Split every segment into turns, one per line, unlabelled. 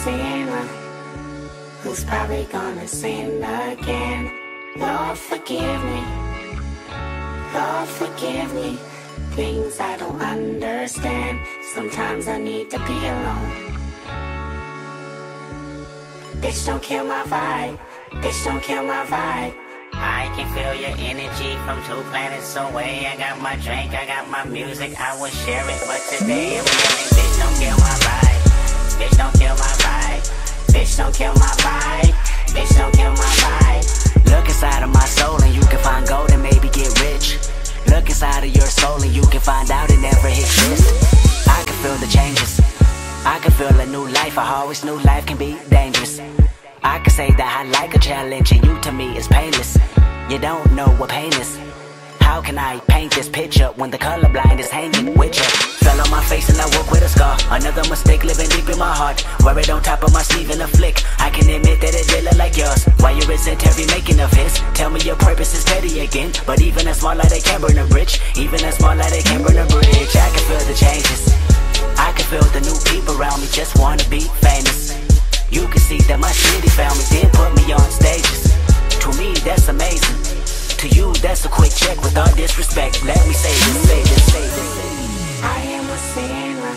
sinner who's probably gonna sin again. Lord, forgive me. Lord, forgive me. Things I don't understand. Sometimes I need to be alone. Bitch, don't kill my vibe. Bitch, don't kill my vibe.
I can feel your energy from two planets away. I got my drink, I got my music, I will share it. But today I'm feeling, bitch, don't kill my vibe. Bitch, don't kill my vibe. Bitch, don't kill my vibe. Bitch, don't kill my vibe.
Look inside of my soul and you can find gold and maybe get rich. Look inside of your soul and you can find out it never exists. I can feel the changes. I can feel a new life. I always knew life can be dangerous. I can say that I like a challenge and you to me is painless. You don't know what pain is. How can I paint this picture when the colorblind is hanging with you? Fell on my face and I woke with a scar. Another mistake living deep in my heart. Wear it on top of my sleeve in a flick. I can admit that it did look like yours. Why you resent every making of his? Tell me your purpose is petty again. But even a small light, they can burn a bridge. Even a small light, they can burn a bridge. I can feel the changes. I can feel the new people around me just wanna be famous. You can see that my city found me, that's a quick check with all disrespect. Let me say this, say this, say this.
I am a sinner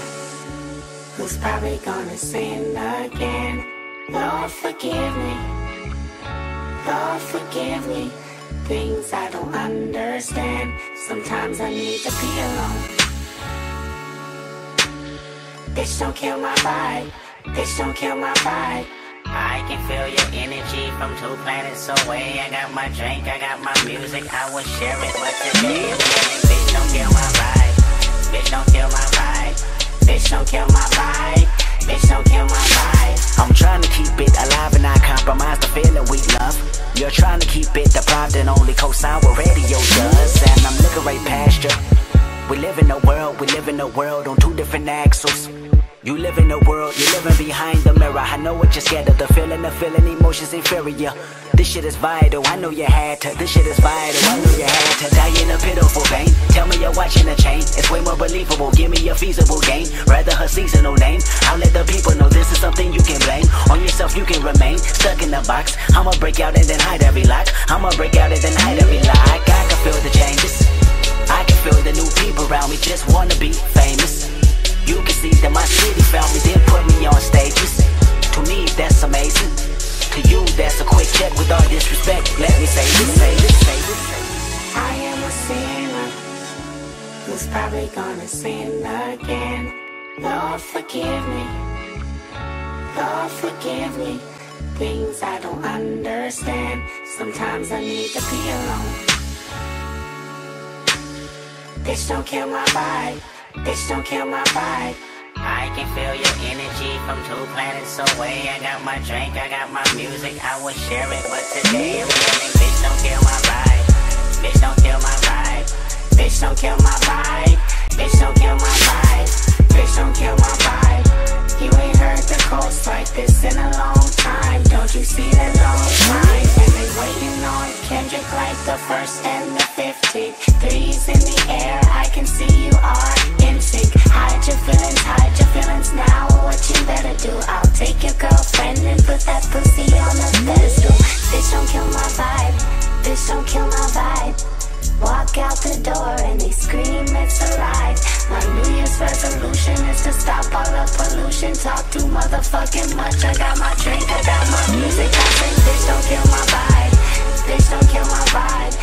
who's probably gonna sin again. Lord, forgive me. Lord, forgive me. Things I don't understand. Sometimes I need to be alone. Bitch, don't kill my vibe. Bitch, don't kill my vibe.
I can feel your energy from two planets away. I got my drink, I got my music, I will share it. But today bitch, don't kill my vibe. Bitch, don't kill my vibe. Bitch, don't kill my vibe. Bitch, don't kill my vibe.
I'm trying to keep it alive and not compromise the feeling we love. You're trying to keep it deprived and only co-sign what radio does. And I'm looking right past you. We live in a world, we live in a world on two different axles. You live in a world, you're living behind the mirror. I know what you're scared of, the feeling, the feeling, emotions inferior. This shit is vital, I know you had to. This shit is vital, I know you had to. Die in a pitiful pain. Tell me you're watching a chain. It's way more believable, give me a feasible gain. Rather her seasonal name. I'll let the people know this is something you can blame. On yourself, you can remain stuck in the box. I'ma break out and then hide every lock. I'ma break out and then hide every lock. I can feel the changes. I can feel the new people around me just wanna be famous.
Probably gonna sin again. Lord, forgive me. Lord, forgive me. Things I don't understand. Sometimes I need to be alone. Bitch, don't kill my vibe. Bitch, don't kill my vibe.
I can feel your energy from two planets away. I got my drink, I got my music, I will share it. But today I'm bitch, don't kill my vibe. Bitch, don't kill my vibe.
Bitch, don't kill my vibe. Bitch, don't kill my vibe. Bitch, don't kill my vibe. You ain't heard the coast like this in a long time. Don't you see the long line? And they waiting on Kendrick like the first and the 15th. Threes in the air, I can see you are in sync. Hide your feelings, hide your feelings now. What you better do? I'll take your girlfriend and put that pussy on a pedestal. Bitch, don't kill my vibe. Bitch, don't kill my door and they scream it's alive. My New Year's resolution is to stop all the pollution. Talk too motherfucking much. I got my drink, I got my music. I think bitch, don't kill my vibe. Bitch, don't kill my vibe.